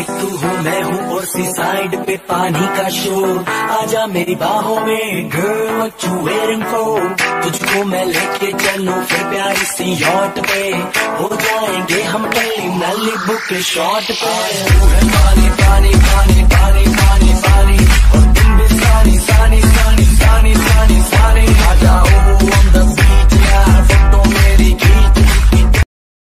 एक तू हो, मैं हूँ और सी साइड पे पानी का शोर। आजा मेरी बाहों में गर्ल what तुझको मैं लेके चलूँ फिर प्यारी सी यॉट पे। हो जाएँगे हम कल नली बुक शॉट पे।